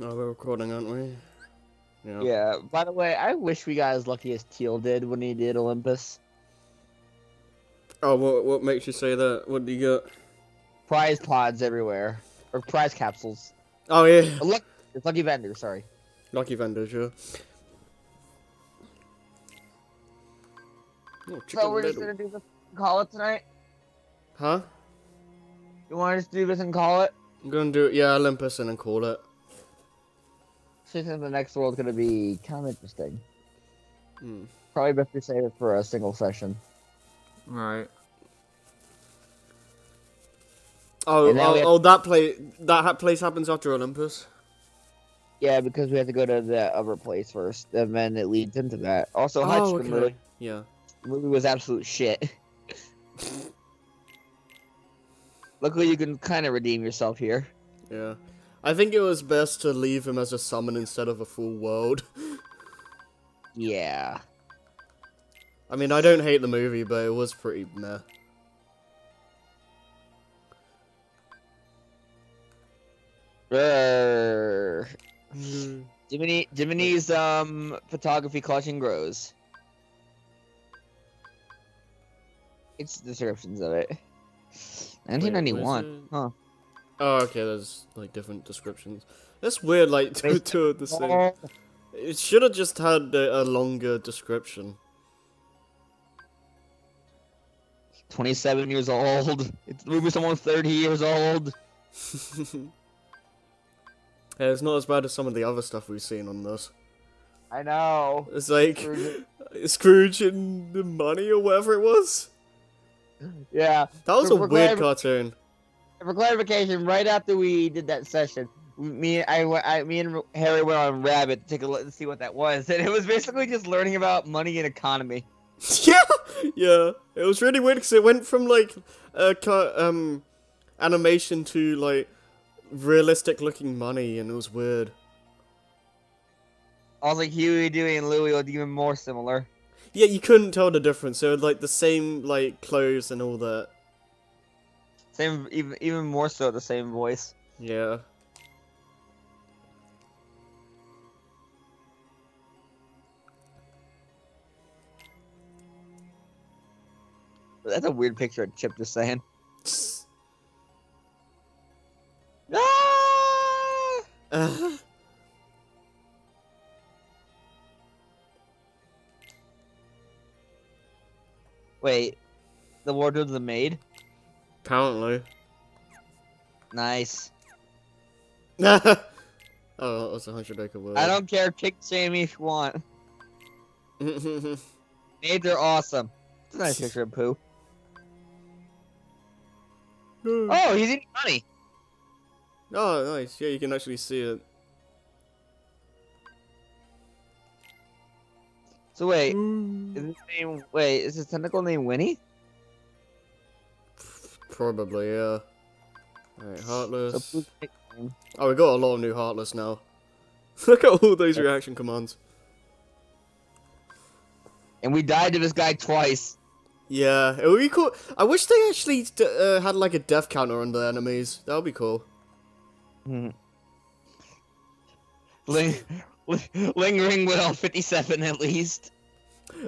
Oh, we're recording, aren't we? Yeah. Yeah. By the way, I wish we got as lucky as Teal did when he did Olympus. Oh, what what makes you say that? What do you got? Prize pods everywhere, or prize capsules. Oh yeah, Uh, Look, it's lucky vendor. Sorry. lucky vendors, yeah. Oh, So we're just gonna do this. and Call it tonight. Huh? You want us to do this and call it? I'm gonna do it. Yeah, Olympus and then call it. So you think the next world's gonna be kind of interesting. Hmm. Probably best to save it for a single session. Right. Oh, oh, have- oh, that play that ha- place happens after Olympus. Yeah, because we have to go to the other place first, and then it leads into that. Also, Hutch, oh, the movie. Yeah. the movie was absolute shit. Luckily, you can kind of redeem yourself here. Yeah. I think it was best to leave him as a summon instead of a full world. Yeah. I mean, I don't hate the movie, but it was pretty meh. Brrr. Jiminy, Jiminy's um photography collection grows. It's descriptions of it. 1991. Huh. Oh, okay. There's like different descriptions. That's weird. Like two, two of the same. It should have just had a, a longer description. 27 years old. It's movie's almost 30 years old. Yeah, it's not as bad as some of the other stuff we've seen on this. I know. It's like Scrooge- Scrooge and the money or whatever it was. Yeah. That was a weird cartoon. For clarification, right after we did that session, me, I, I, me and Harry went on Rabbit to take a look and see what that was, and it was basically just learning about money and economy. yeah, yeah. It was really weird because it went from like a um animation to like realistic looking money, and it was weird. I was like, Huey, Dewey, and Louie are even more similar. Yeah, you couldn't tell the difference. They were like the same like clothes and all that. Same, even even more so, the same voice. Yeah. That's a weird picture of Chip just saying. Ah! Uh, Wait, the wardrobe's the maid? Apparently. Nice. oh, that was a hundred acre wood. I don't care, kick Jamie if you want. Maids are awesome. It's a nice picture of Pooh. Hmm. Oh, he's eating money. oh, nice. Yeah, you can actually see it. So wait, hmm. is his name? Wait, is his tentacle name Winnie? Probably, yeah. Alright, Heartless. Oh, we got a lot of new Heartless now. Look at all those reaction commands. And we died to this guy twice. Yeah, it would be cool. I wish they actually d- uh, had like a death counter on the enemies. That would be cool. Hmm. Ling- li- lingering will 57 at least.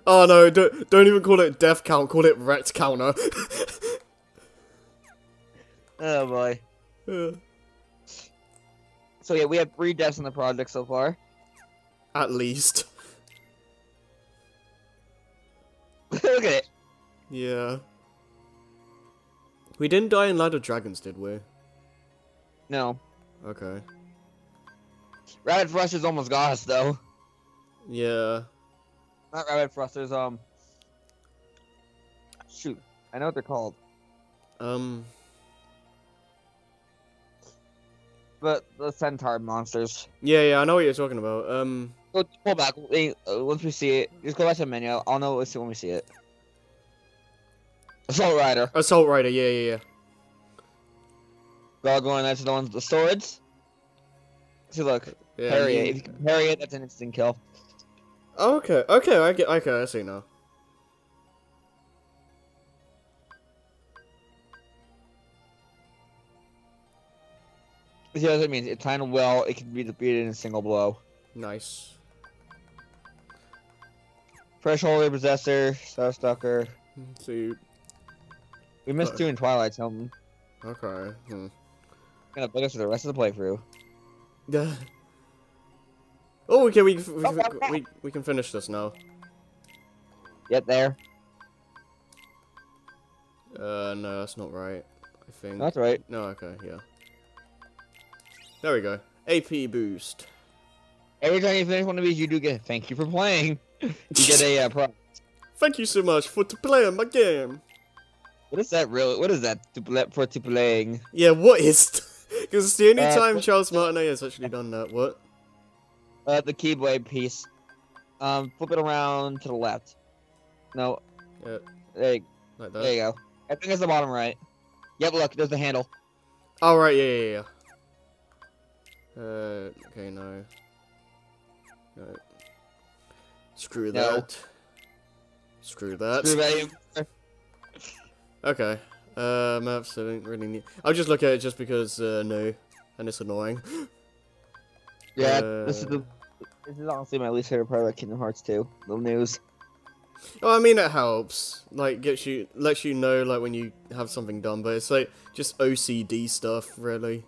Oh no, don't, don't even call it death count, call it ret counter. Oh boy. Yeah. So yeah, we have three deaths in the project so far. At least. Look at it. Yeah. We didn't die in Ladder Dragons, did we? No. Okay. Rapid Thrusters almost got us though. Yeah. Not Rapid Thrusters, um. Shoot. I know what they're called. Um. But the centaur monsters. Yeah, yeah, I know what you're talking about. Um. Go pull back. Uh, once we see it, just go back to the menu. I'll know what we see when we see it. Assault Rider. Assault Rider, yeah, yeah, yeah. Gargoyle, that's the ones with the swords. See, look. yeah parry you- it. If you can parry it, that's an instant kill. Oh, okay, okay, I get, okay, I see now. See what that means? It's timed well. It can be defeated in a single blow. Nice. Fresh Holy Possessor, Stalker. See. We missed Uh, two in Twilight Zone. Okay. Hmm. Gonna book us for the rest of the playthrough. Oh, okay. We, we, we, we, we can finish this now. Get there. Uh, no, that's not right. I think. That's right. No, okay, yeah. There we go. AP boost. Every time you finish one of these, you do get thank you for playing. You get a uh, pro. Thank you so much for to playing my game. What is that really? What is that for to playing? Yeah, what is? Because it's the only Uh, time Charles Martinet has actually done that. What? Uh, the keyblade piece. Um, flip it around to the left. No. Yeah. There, you- Like there you go. I think it's the bottom right. Yep, look, there's the handle. Oh right, yeah, yeah, yeah. Uh, okay, no. No. Screw No. that. Screw that. Screw that. Okay. Uh, maps. I don't really need. I'll just look at it just because uh, no, and it's annoying. Yeah, this is Uh, the. This is honestly my least favorite part about Kingdom Hearts 2. Little news. Oh, I mean it helps. Like gets you, lets you know like when you have something done, but it's like just OCD stuff, really.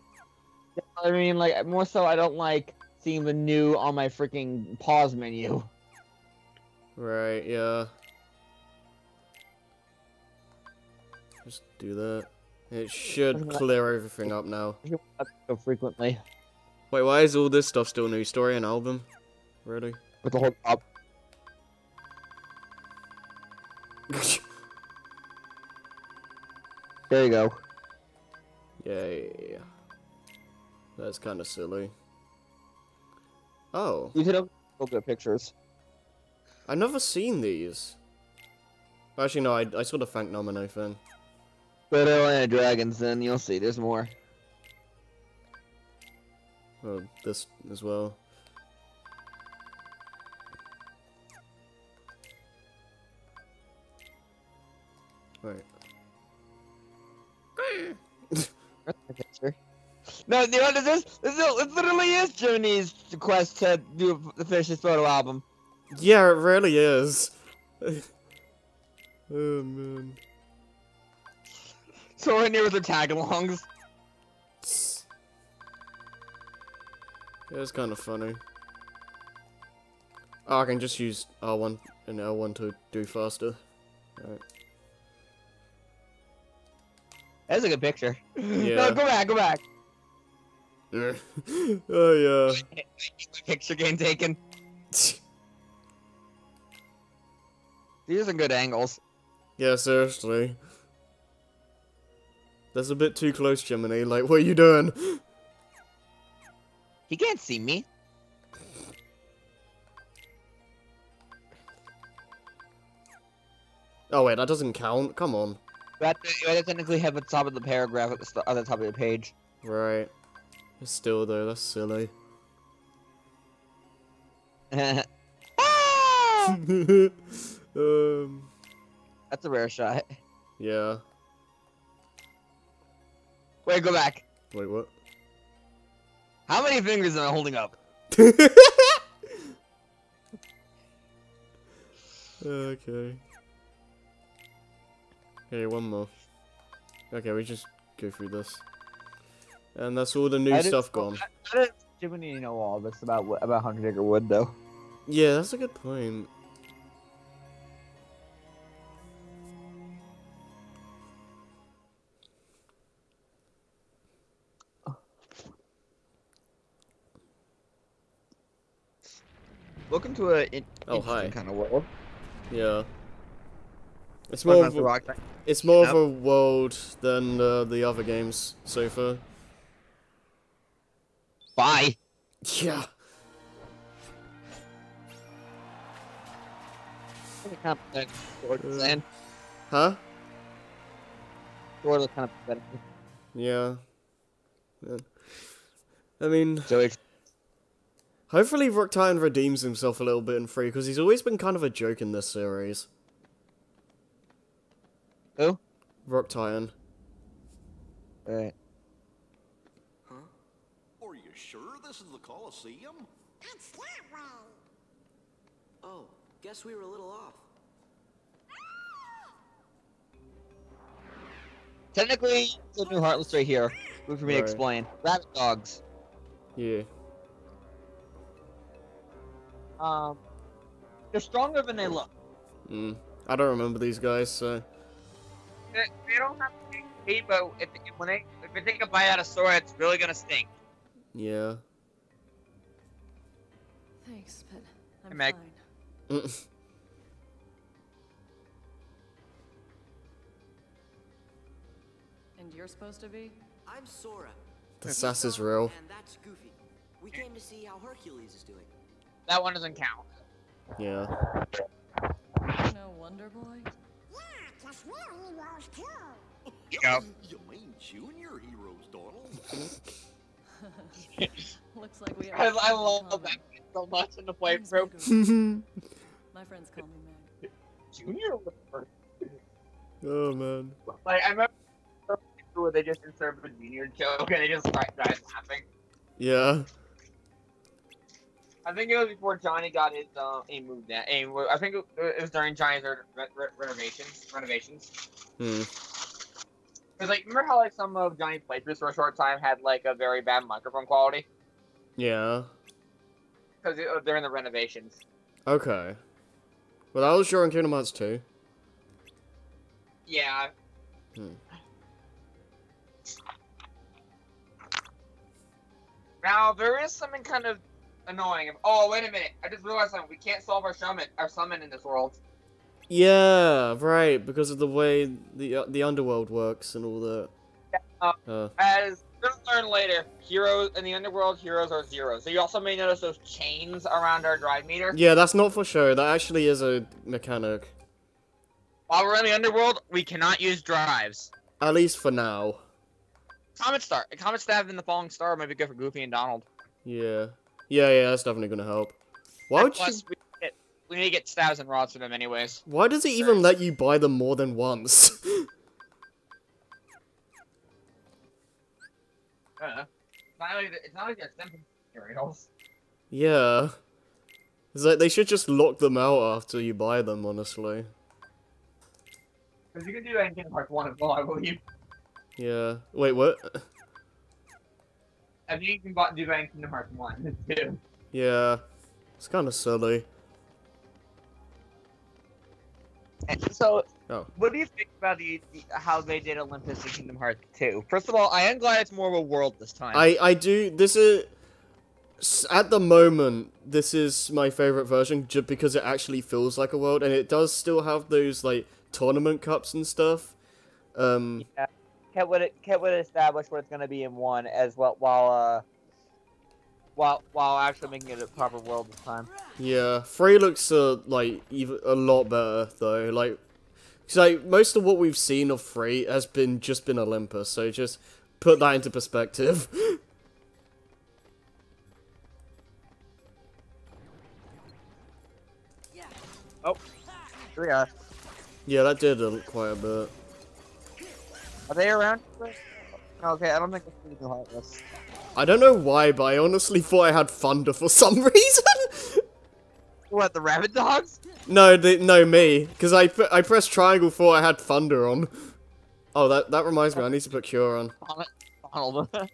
I mean, like more so, I don't like seeing the new on my freaking pause menu. Right? Yeah. Just do that. It should clear everything up now. so frequently Wait, why is all this stuff still new? Story and album? Really? with the whole top. There you go. Yay. That's kind of silly. Oh, You have look at pictures. I've never seen these. Actually, no, I, I saw the Thank Nomino thing. But Atlanta Dragons, then you'll see. There's more. Oh, this as well. No, you know what this is? This, is, it literally is Jiminy's quest to do the finish his photo album. Yeah, it really is. oh man. So we're near with the tag-alongs. Yeah, it's kind of funny. Oh, I can just use R1 and L1 to do faster. Right. That's a good picture. Yeah. No, go back, go back. oh yeah. Picture game taken. These are good angles. Yeah, seriously. That's a bit too close, Jiminy. Like, what are you doing? He can't see me. Oh wait, that doesn't count. Come on. You have to, you have to technically have the top of the paragraph at the, at the top of the page. Right. Still though, that's silly. Um. That's a rare shot. Yeah. Wait, go back. Wait, what? How many fingers am I holding up? okay. Okay, one more. Okay, we just go through this. And that's all the new I didn't- stuff gone. How did Jiminy know all this about about Hundred Acre Wood though? Yeah, that's a good point. Welcome to a in- Oh, hi. interesting kind of world. Yeah. It's more of a, rock? it's more of a world than uh, the other games so far. Bye. Yeah. Kind of pathetic. Sword Uh, Huh? Was kind of pathetic. Yeah. Yeah. I mean, it's hopefully Rocktine redeems himself a little bit in three because he's always been kind of a joke in this series. Who? Rocktine. Alright. Sure this is the Colosseum? It's that way. Oh, guess we were a little off. Technically, the new Heartless right here. Wait for me to explain. Rabid dogs. Yeah. Um, they're stronger than they look. Mm. I don't remember these guys, so. They, they don't have to be, but if, if, when they if they take a bite out of Sora, it's really gonna stink. Yeah. Thanks, but I'm Meg. fine. And you're supposed to be? I'm Sora. The sass is real. And that's Goofy. We came to see how Hercules is doing. That one doesn't count. Yeah. No Wonder Boy? Yeah, just we're heroes too. Go. You mean junior heroes, Donald? Looks like we have. I lot in love that so much in the Mine's playthrough. Goofy. My friends call me Meg. Junior oh man. Like I remember where they just inserted a junior joke and they just started started laughing. Yeah. I think it was before Johnny got his uh, he moved that. I think it it was during Johnny's re- re- renovations. Renovations. Hmm. Cause like remember how like some of Johnny's playthroughs for a short time had like a very bad microphone quality Yeah. because they're in the renovations. Okay. Well, that was during Kingdom Hearts 2. Yeah. Hmm. Now there is something kind of annoying. Oh wait a minute! I just realized something. We can't solve our summon our summon in this world. Yeah, right, because of the way the uh, the underworld works and all that. uh, Uh, As we'll learn later, heroes in the underworld, heroes are zero. So you also may notice those chains around our drive meter. yeah, that's not for show. That actually is a mechanic. While we're in the underworld, we cannot use drives. At least for now. Comet star, comet stab in the falling star might be good for Goofy and Donald. Yeah. Yeah, yeah, that's definitely gonna help. Why would you... We, need to get stabs and rods for them anyways. Why does it even let you buy them more than once? Uh, it's not like it's not like they're simple materials. yeah. It's like they should just lock them out after you buy them, honestly. Because you can do anything Hearts 1 as well, I believe. Yeah. Wait, what? I think you can do Kingdom Hearts 1 too. Yeah. It's kind of silly. And so, Oh. what do you think about the, the how they did Olympus in Kingdom Hearts 2? First of all, I am glad it's more of a world this time. I I do. This is at the moment. This is my favorite version, just because it actually feels like a world, and it does still have those like tournament cups and stuff. Um. Ket would Ket would establish what it's going to be in one as well, while uh, while while actually making it a proper world this time. Yeah, Frey looks uh, like even a lot better though. Like, 'cause, like most of what we've seen of Frey has been just been Olympus. So just put that into perspective. Here we are. yeah, that did uh, quite a bit. Are they around? Okay, I don't think it's pretty heartless. I don't know why, but I honestly thought I had Thunder for some reason. What the rabid dogs? no, the, no me, because I I pressed triangle thought I had Thunder on. Oh, that that reminds me, I need to put Cure on. Alright,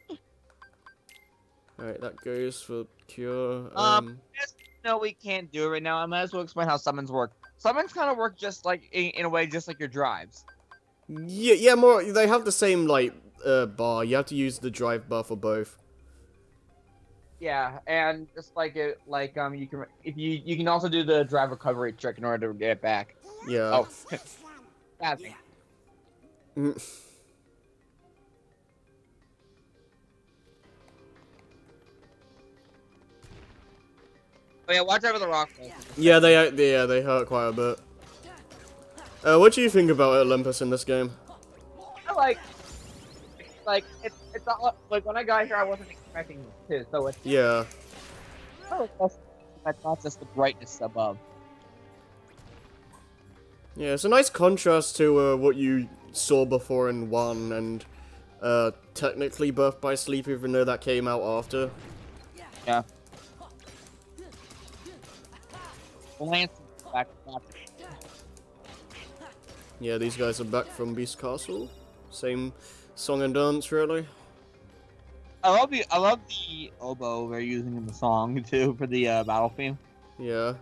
that goes for Cure. Um, Um, no, we can't do it right now. I might as well explain how summons work. Summons kind of work just like in, in a way, just like your drives. yeah, yeah, more. They have the same like uh, bar. You have to use the drive bar for both. Yeah, and just like it, like um, you can if you you can also do the drive recovery trick in order to get it back. Yeah. Oh, that's Yeah. Mm. Oh yeah, watch out for the rock. Yeah, they uh, yeah they hurt quite a bit. Uh, what do you think about Olympus in this game? I like, like it's it's not like when I got here, I wasn't it to, so it's Yeah. oh, that's, that's not just the brightness above. Yeah, it's a nice contrast to uh, what you saw before in one and uh, technically Birth by Sleep, even though that came out after. Yeah. Lance back. back. Yeah, these guys are back from Beast Castle. Same song and dance, really. I love the I love the oboe they're using in the song too for the uh, battle theme. Yeah.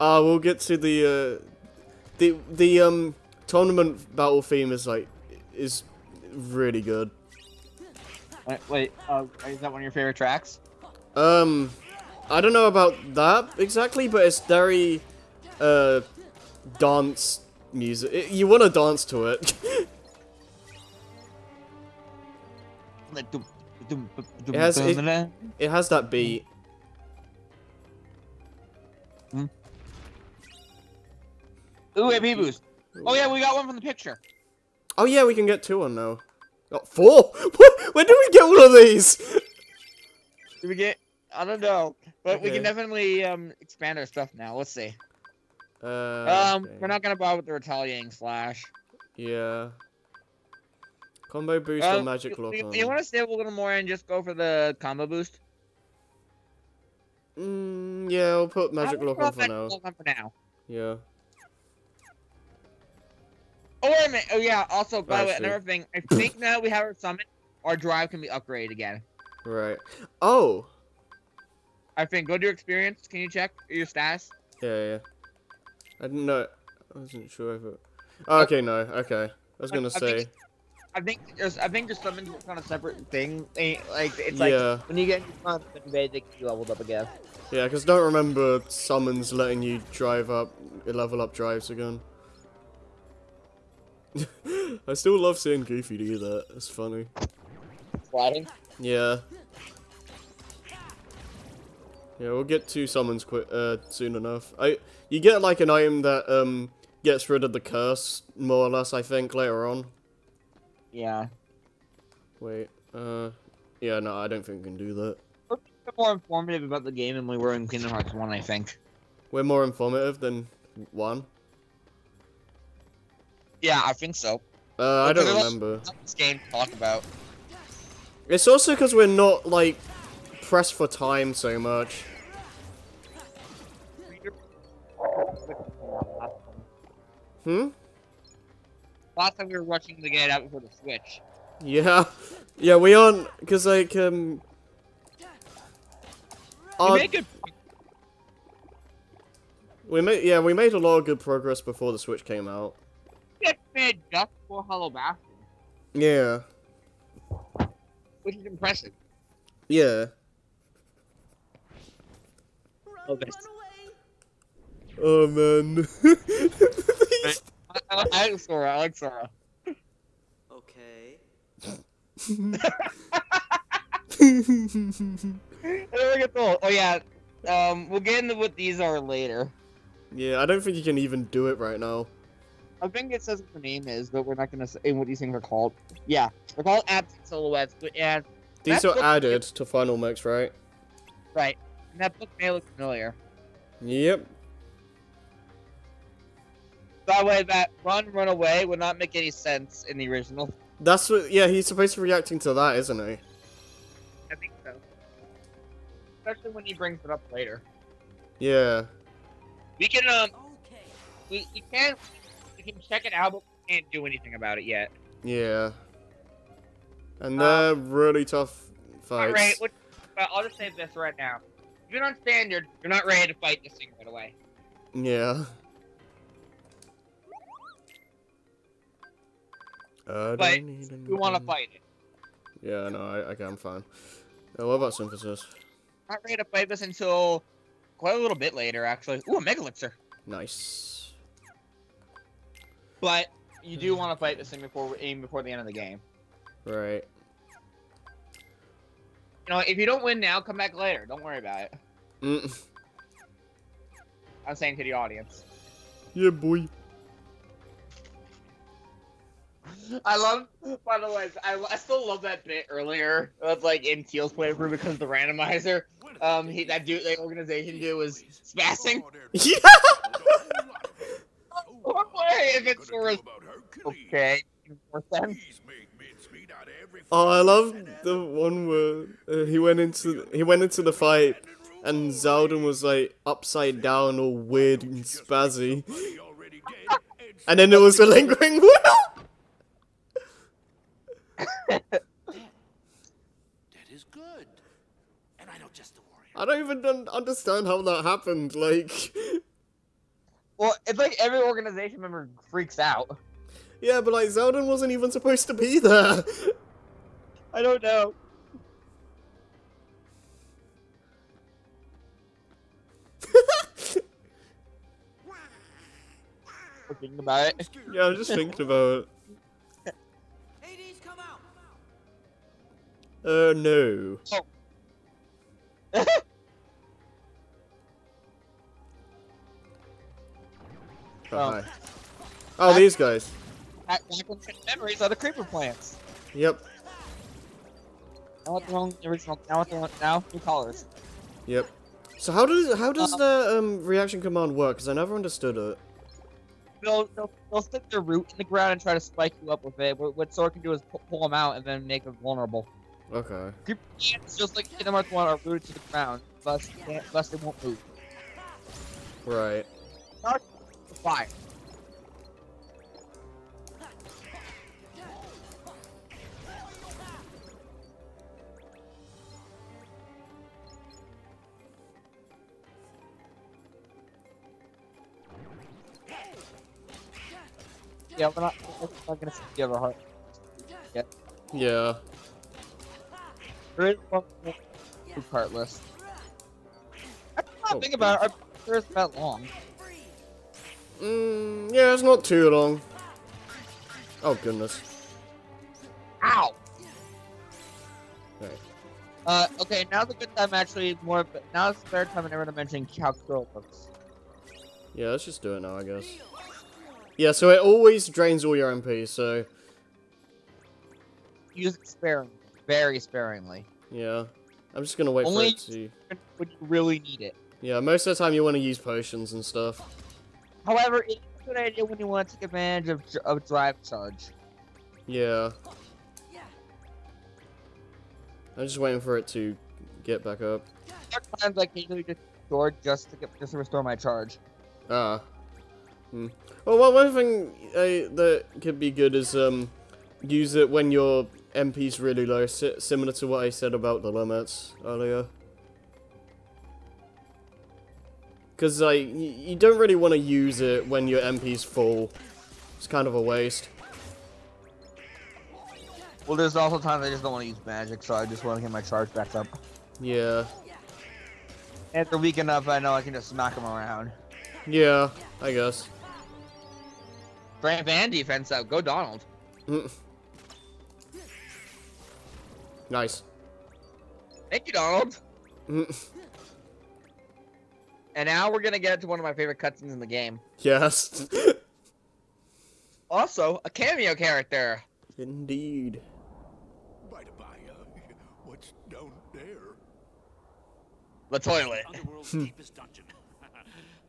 Uh, we'll get to the, uh, the, the, um, tournament battle theme is, like, is really good. Wait, wait uh, is that one of your favorite tracks? Um, I don't know about that exactly, but it's very, uh, dance music. It- you want to dance to it. It has- it- it has that beat. da. Ooh, AP boost. Oh yeah, we got one from the picture. Oh yeah, we can get two on now. Oh, four? What? Where did we get all of these? Did we get? I don't know, but we can definitely um expand our stuff now. Let's see. Uh, Um, okay. we're not gonna bother with the retaliating slash. Yeah. Combo boost Uh, or magic you, lock you, on? you want to save a little more and just go for the combo boost? Mm, yeah, I'll put magic lock on for magic now. lock on for now. Yeah. Oh wait a minute. Oh yeah. Also, by the way, another thing. I think now we have our summon, our drive can be upgraded again. Right. Oh. I think. Go to your experience. Can you check your stats? Yeah, yeah. I didn't know. I wasn't sure if it. Oh, okay, no. Okay. I was gonna I say. I think there's. I think there's summons kind of separate thing. eh, Like it's like Yeah. when you get they get you leveled up again. Yeah, because don't remember summons letting you drive up, level up drives again. I still love seeing Goofy do that. It's funny. Sliding. Yeah. Yeah, we'll get to summons quick uh, soon enough. I you get like an item that um gets rid of the curse more or less. I think later on. Yeah. Wait. Uh. Yeah. No, I don't think we can do that. We're more informative about the game than we were in Kingdom Hearts One. I think. We're more informative than one. Yeah, I think so. Uh, I don't Because it was- remember. This game to talk about. It's also because we're not like pressed for time so much. Hmm. Last time we were rushing to get out before the Switch. Yeah. Yeah, we aren't because like um. We our- made good. we made yeah we made a lot of good progress before the Switch came out. We made just for Hollow Bastion, Yeah. which is impressive. Yeah. Okay. Oh man. I, I, I like Sora. I like Sora. Okay. I never get the. Oh yeah. Um, we'll get into what these are later. yeah, I don't think you can even do it right now. I think it says what the name is, but we're not gonna say what these things are called. Yeah, they're called absent silhouettes. But and These are added to Final Mix, right? right, and that book may look familiar. Yep. By the way, that run, run away would not make any sense in the original. That's what. Yeah, he's supposed to be reacting to that, isn't he? I think so. Especially when he brings it up later. Yeah. We can um, Okay. we, we can we can check it out, but we can't do anything about it yet. Yeah. And they're really tough fights. Alright, what, but I'll just say this right now. If you're not standard, you're not ready to fight this thing right away. Yeah. But You want to fight it. Yeah, no, I, okay, I'm fine. Uh, what about synthesis? Not ready to fight this until quite a little bit later, actually. Ooh, a Mega Elixir. Nice. But you do want to fight this thing before aim before the end of the game. Right. You know, if you don't win now, come back later. Don't worry about it. Mm. I'm saying to the audience. Yeah, boy. I love, by the way, I, I still love that bit earlier. That's like in Teal's playthrough because the randomizer, um, he, that dude, the organization dude was spazzing. Yeah. Or play if it's Sora's okay. More sense. He's made mincemeat out of Oh, I love the one where uh, he went into he went into the fight, and Xaldin was like upside down, all weird and spazzy, and then there was a lingering will. That is good. And I know just the warrior. I don't even understand how that happened. Like, Well, it's like every organization member freaks out. yeah, but like Xaldin wasn't even supposed to be there. I don't know. Thinking about it. yeah, I'm just thinking about it. Uh, no. Oh, Oh. hi. Oh, these guys. Back back memories are the creeper plants. Yep. Now what the wrong original? Now what the wrong- now new colors. Yep. So how does how does Uh, the um, reaction command work? Because I never understood it. They'll, they'll they'll stick their root in the ground and try to spike you up with it. What, what Sora can do is pu- pull them out and then make them vulnerable. Okay. Creeper plants, just like Hearts one, are rooted to the ground, thus thus they won't move. Right. Fire. Yeah, we're not, we're not gonna the other heart. Yeah. There is one more food cart list. I Oh, think about it. I'm sure it's that long. Mm, yeah, it's not too long. Oh goodness. Ow! Right. Uh, okay, now's a good time actually. More, now's the third time I never to mention how Quill. Yeah, let's just do it now, I guess. Yeah, so it always drains all your MP, so Use it sparingly, very sparingly, yeah. I'm just gonna wait Only- for it to. when you really need it. Yeah, most of the time you want to use potions and stuff. However, it's a good idea when you want to take advantage of of drive charge. Yeah. I'm just waiting for it to get back up. Sometimes I occasionally just store just to get, just to restore my charge. Ah. Hmm. Well, one thing uh, that could be good is um, use it when your MP's really low, si- similar to what I said about the limits earlier. Because like y- you don't really want to use it when your MP's full. It's kind of a waste. Well, there's also times I just don't want to use magic, so I just want to get my charge back up. Yeah. And if they're weak enough, I know I can just smack them around. Yeah. I guess. Strength and defense out. Go Donald. Nice. Thank you, Donald. Mm. And now we're gonna get to one of my favorite cutscenes in the game. yes. Also, a cameo character. Indeed. By the by, uh, what's down there? The toilet. Underworld's deepest dungeon.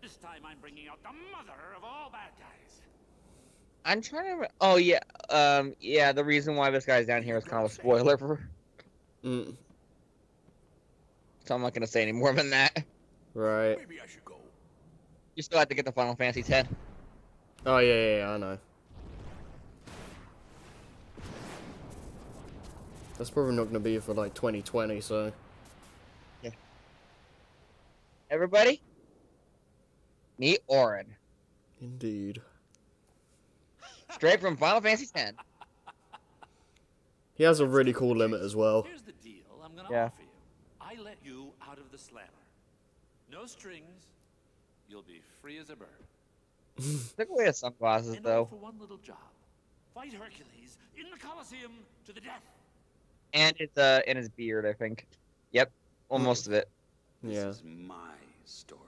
this time I'm bringing out the mother of all bad guys. I'm trying to. Oh yeah. Um. Yeah. The reason why this guy's down here is kind of a spoiler for. Mm. So I'm not gonna say any more than that. Right. Maybe I should go. You still have to get the Final Fantasy 10. Oh yeah, yeah, yeah, I know. That's probably not gonna be for like 2020, so Yeah. Everybody, meet Auron, indeed. straight from Final Fantasy 10. He has a really cool limit as well. Here's the deal I'm gonna Yeah. offer you. I let you out of the slammer. No strings. You'll be free as a bird. Took away his sunglasses And all though, for one little job. Fight Hercules in the Colosseum to the death. and his uh, and his beard. I think. Yep. Well, most of it. Yeah. This is my story,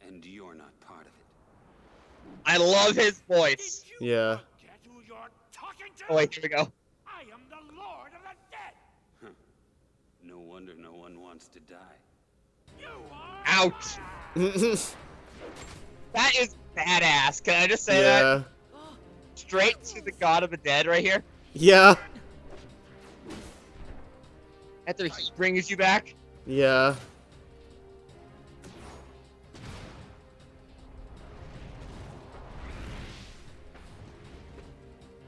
and you're not part of it. I love his voice. Did you Yeah. forget who you're talking to? Oh wait, here we go. I am the Lord of the Dead. No wonder no one wants to die. You are. Ouch. yeah. That is badass. Can I just say that? Straight to the God of the Dead right here. Yeah. After he brings you back. Yeah.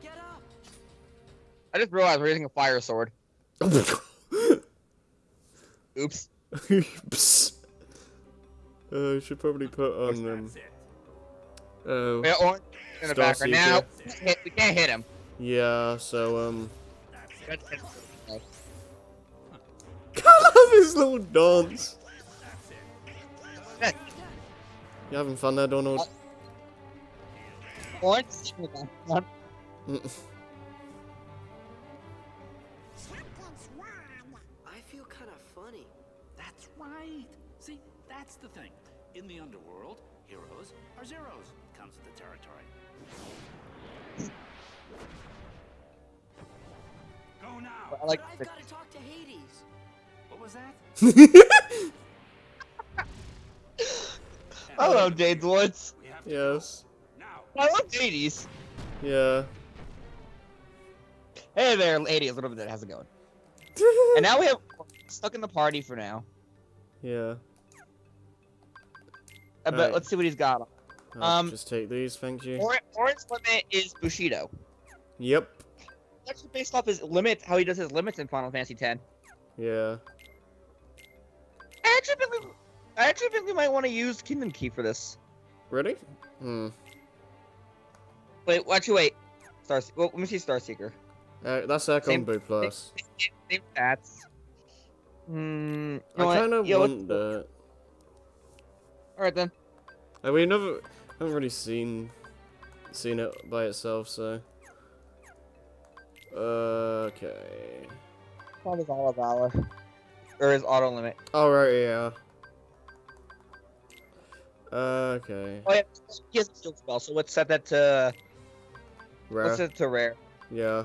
Get up! I just realized we're using a fire sword. Oops. Psst. Uh, I should probably put on um. That's it. Oh. Yeah, orange in the Star background. Now Seeker. we can't hit- we can't hit him. Yeah. So um. That's it. I love his little dance. You having fun there, Donald? Orange right. See, that's the thing. In the underworld, heroes are zeros. Comes with the territory. Go now. I like but I've got to talk to Hades. What was that? Hello, Jade's Woods. We have to yes. I love Hades. Yeah. Hey there, ladies. Whatever that. How's it going? And now we have stuck in the party for now. Yeah. I bet, Alright. let's see what he's got. I'll Um, just take these, thank you. Or- Orange limit is Bushido. Yep. Actually, based off his limits, how he does his limits in Final Fantasy X. Yeah. I actually think we, I actually think we might want to use Kingdom Key for this. Ready? Hmm. Wait, actually, wait. Star. Well, let me see Star Seeker. Uh, that's our Same- combo plus. Same, same stats. Hmm. You I know kind of want that. All right then. Uh, we never haven't really seen seen it by itself, so. Okay. What is Auto Valor? Or his auto limit? All right. Yeah. Okay. Oh yeah, he has a shield spell, so let's set that to Rare. let's set it to rare. Yeah.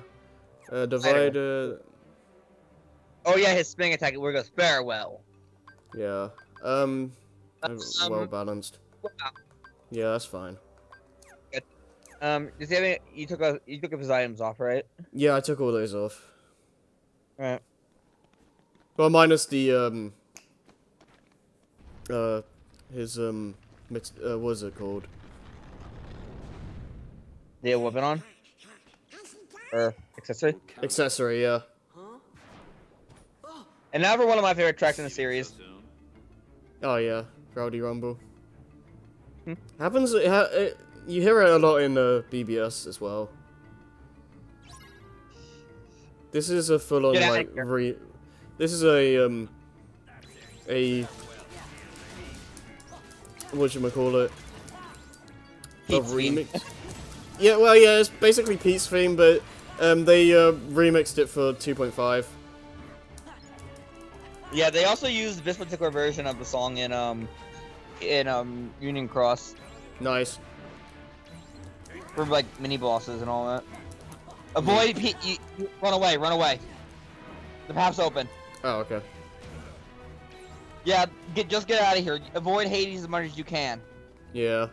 Uh, divided. Oh yeah, his spring attack We're going to farewell. Yeah. Um. Um, well balanced. Yeah, that's fine. Um, does he have any? You took a, you took his items off, right? Yeah, I took all those off. Right. Well, minus the um. Uh, his um, mit- uh, what is it called? Do you have a weapon on or accessory? Accessory, yeah. And now for one of my favorite tracks in the series. Oh yeah, Rowdy Rumble. Hmm. Happens. It ha- it, you hear it a lot in uh, BBS as well. This is a full-on like re. This is a um. A. What should I call it? A remix. yeah, well, yeah, it's basically Pete's theme, but um, they uh, remixed it for 2.5. Yeah, they also used this particular version of the song in um in um Union Cross Nice. for like mini bosses and all that. Avoid Pete. You, you- run away. Run away. The path's open. Oh, okay. Yeah, get just get out of here. Avoid Hades as much as you can. Yeah.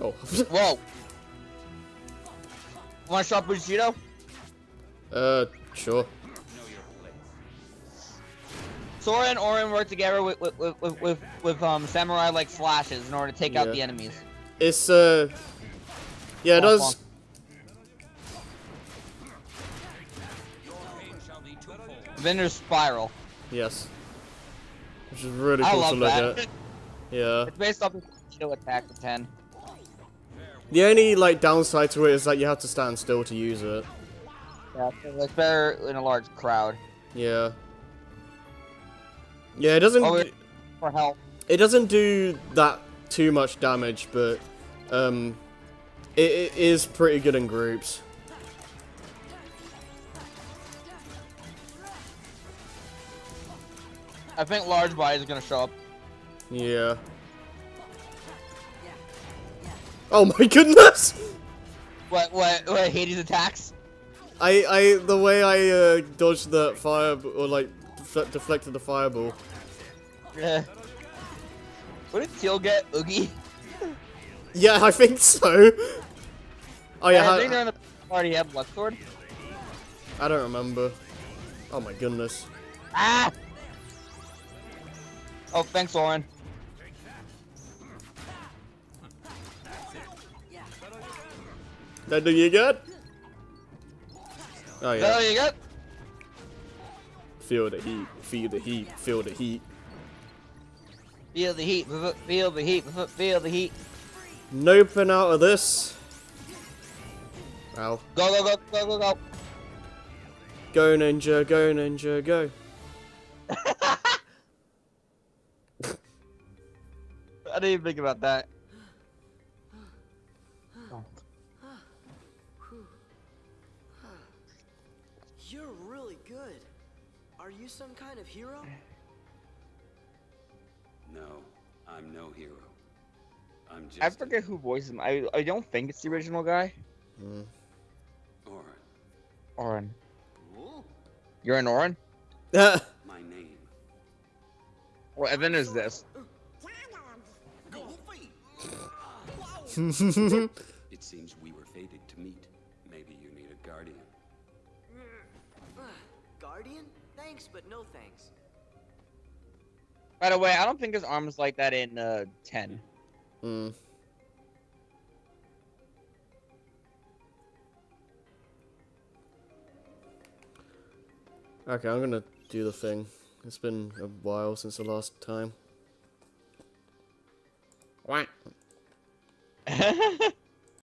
Oh. Whoa. Want to shop Bushido? uh, sure. Sora and Auron work together with with, with, with, with, um samurai like slashes in order to take out the enemies. It's uh, yeah, it does. Vendor's Spiral. Yes. Which is really I cool to love look that. at. Yeah. It's based off the Bushido attack to 10. The only like downside to it is that you have to stand still to use it. Yeah, it's better in a large crowd. Yeah. Yeah, it doesn't. Oh, it- For help. It doesn't do that too much damage, but um, it, it is pretty good in groups. I think large bodies are gonna show up. Yeah. Oh my goodness! What what what Hades attacks? I I the way I uh, dodged the fire or like defle- deflected the fireball. Yeah. What did Teal get? Oogie? Yeah, I think so. Oh yeah, I think they're in the party have Bloodsport. I don't remember. Oh my goodness. Ah! Oh, thanks, Auron. That do you good? Oh that yeah. all you got? Feel the heat. Feel the heat. Feel the heat. Feel the heat, feel the heat, feel the heat. Noping out of this. Ow. Go, go, go, go, go, go. Go ninja, go ninja, go. I didn't even think about that. You're really good. Are you some kind of hero? No, I'm no hero. I'm just I forget who voices him. I, I don't think it's the original guy. an Auron. Auron. Cool. You're an Auron? My name. Well, and then there's this. Goofy. It seems we Thanks, but no thanks. By the way, I don't think his arm is like that in uh, 10. Hmm. Okay, I'm gonna do the thing. It's been a while since the last time. Whack.